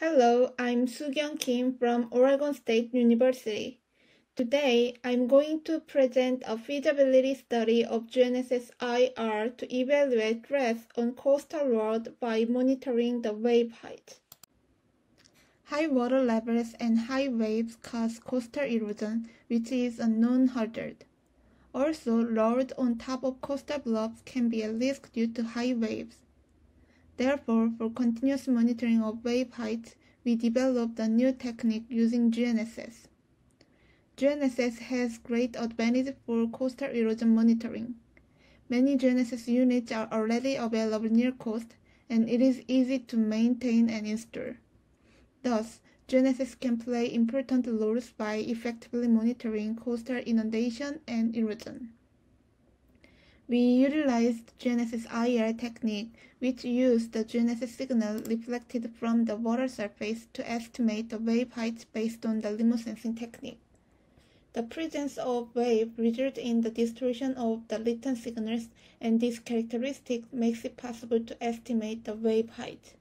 Hello, I'm Su-Kyung Kim from Oregon State University. Today, I'm going to present a feasibility study of GNSS IR to evaluate stress on coastal road by monitoring the wave height. High water levels and high waves cause coastal erosion, which is a known hazard. Also, roads on top of coastal bluffs can be a risk due to high waves. Therefore, for continuous monitoring of wave height, we developed a new technique using GNSS. GNSS has great advantage for coastal erosion monitoring. Many GNSS units are already available near coast, and it is easy to maintain and install. Thus, GNSS can play important roles by effectively monitoring coastal inundation and erosion. We utilized GNSS IR technique, which used the GNSS signal reflected from the water surface to estimate the wave height based on the remote sensing technique. The presence of wave results in the distortion of the return signals, and this characteristic makes it possible to estimate the wave height.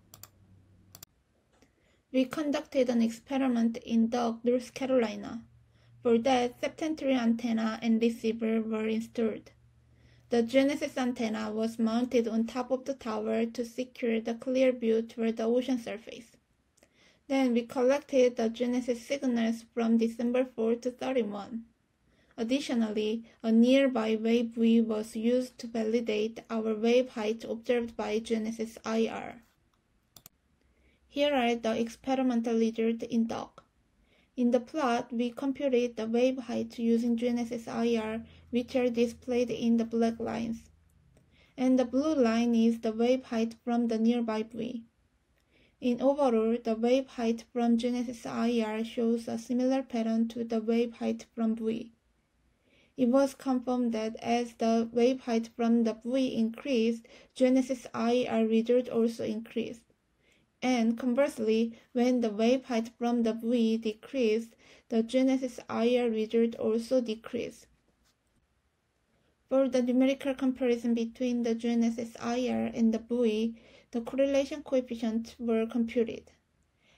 We conducted an experiment in Duck, North Carolina. For that, Septentrio antenna and receiver were installed. The GNSS antenna was mounted on top of the tower to secure the clear view toward the ocean surface. Then we collected the GNSS signals from December 4 to 31. Additionally, a nearby wave buoy was used to validate our wave height observed by GNSS IR. Here are the experimental results in Duck. In the plot, we computed the wave height using GNSS IR, which are displayed in the black lines. And the blue line is the wave height from the nearby buoy. In overall, the wave height from GNSS IR shows a similar pattern to the wave height from buoy. It was confirmed that as the wave height from the buoy increased, GNSS IR result also increased and conversely, when the wave height from the buoy decreased, the GNSS IR result also decreased. For the numerical comparison between the GNSS IR and the buoy, the correlation coefficients were computed.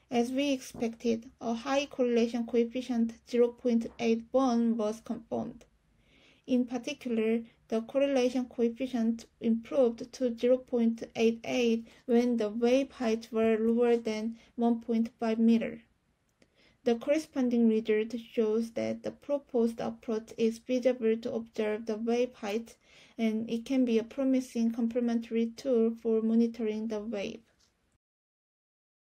As we expected, a high correlation coefficient 0.81 was confirmed. In particular, the correlation coefficient improved to 0.88 when the wave heights were lower than 1.5 meter. The corresponding result shows that the proposed approach is feasible to observe the wave height and it can be a promising complementary tool for monitoring the wave.